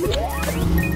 何?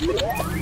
Yeah.